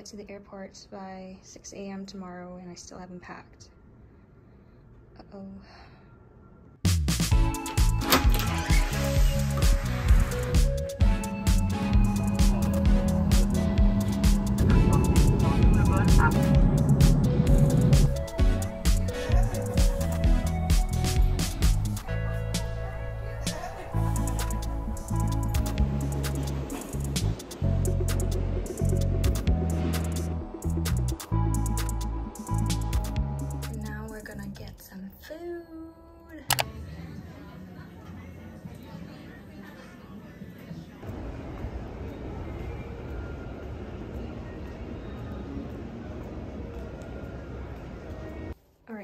get to the airport by 6 a.m. tomorrow and I still haven't packed. Uh-oh. Now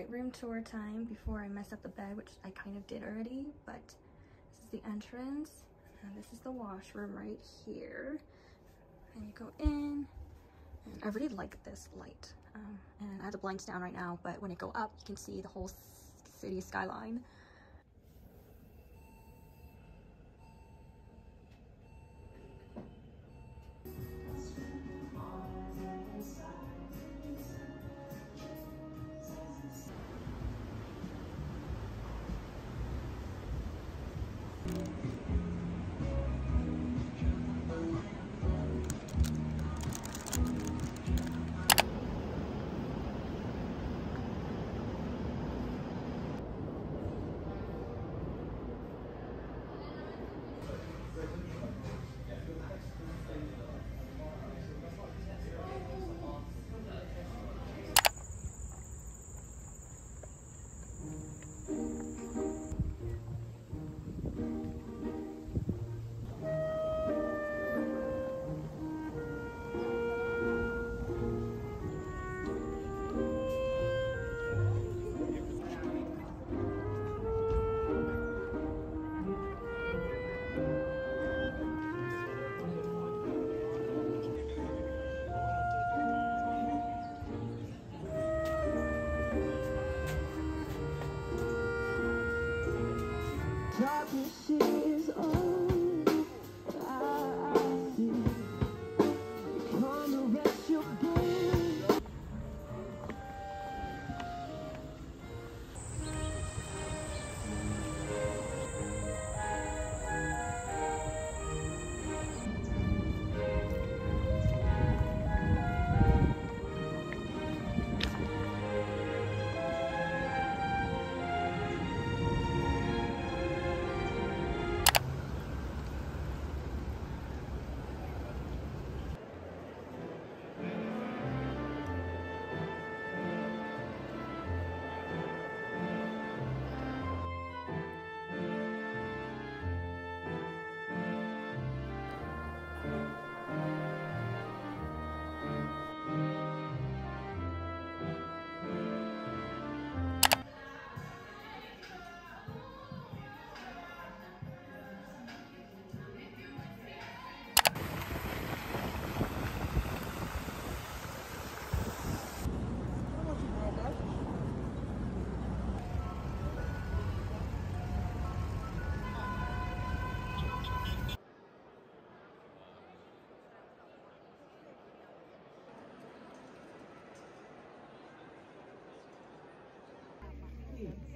Room tour time before I mess up the bed, which I kind of did already, but this is the entrance and this is the washroom right here. And you go in, and I really like this light. Um, and I have the blinds down right now, but when it go up, you can see the whole city skyline.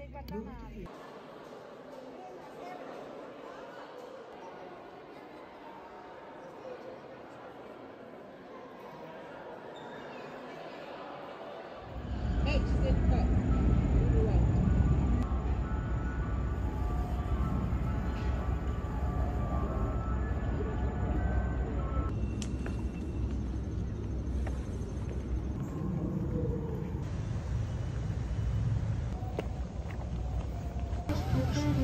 Exit Thank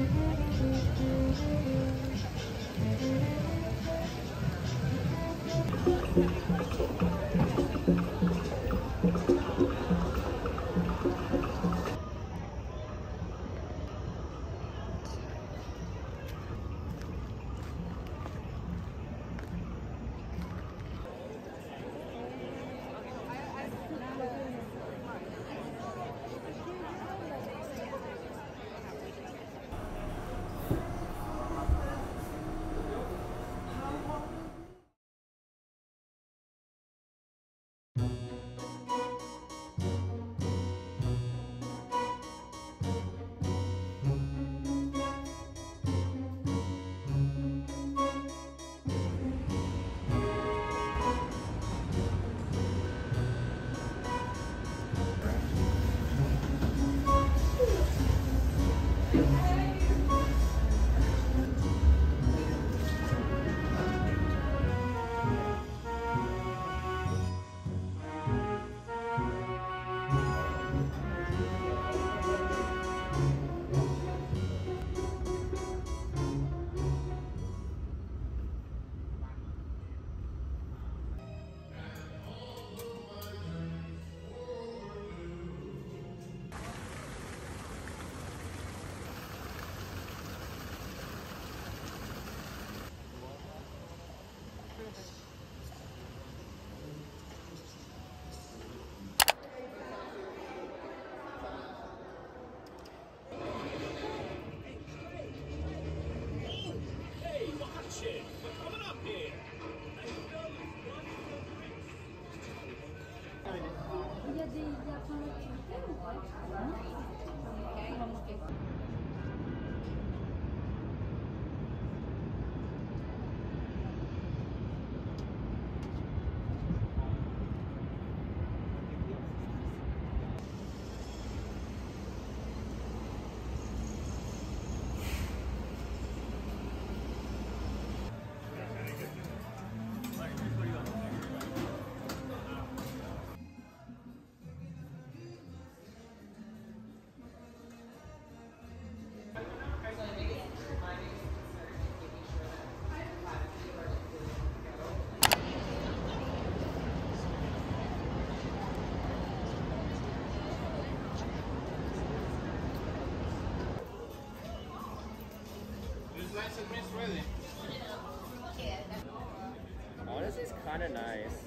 you. আপনারা Oh, this is kind of nice.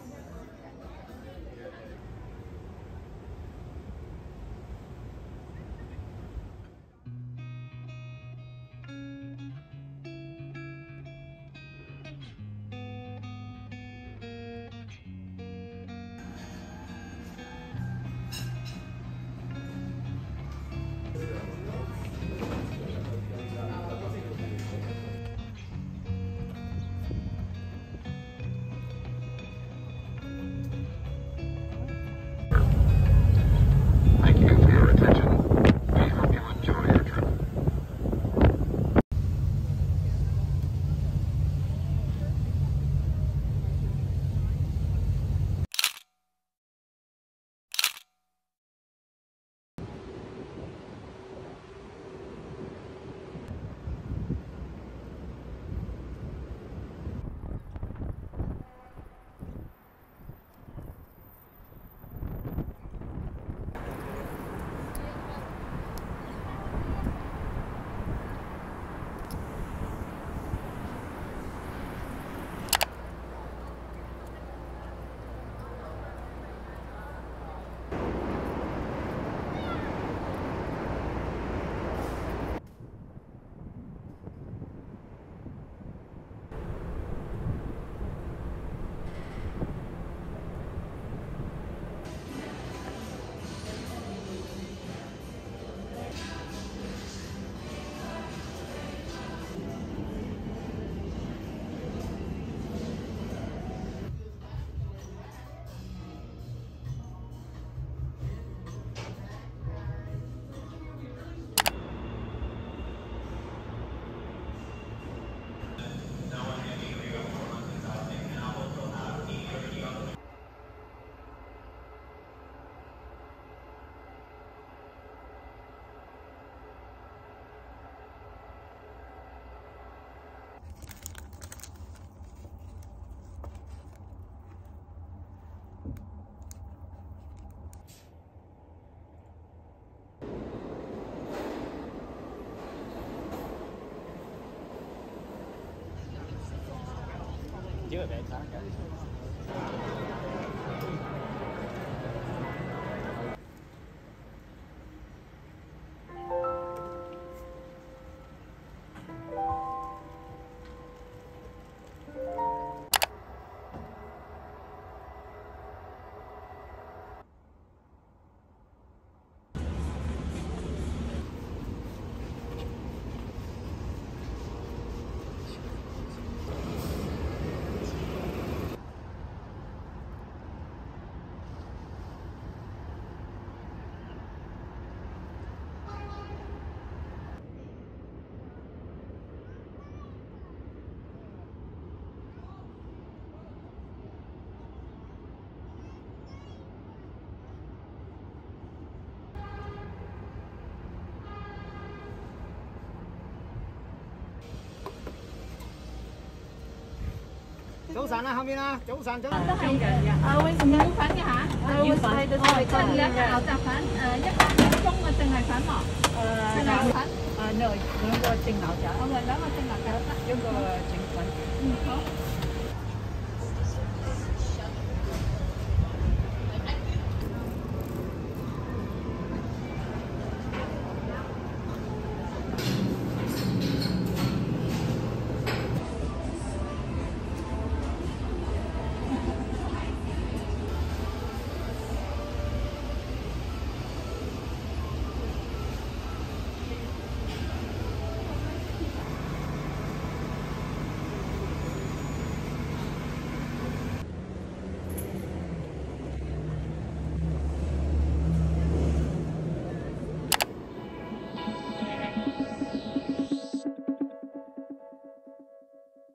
Chứ bé khác Chú sẵn ở後面啊，早晨早晨。 誒會唔要粉嘅嚇？誒會粉，哦，即係兩個牛雜粉，誒一個一盅嘅淨係粉喎，淨係粉。啊，no，兩個蒸牛雜，我哋兩個淨牛雜得。一個整粉。嗯，好。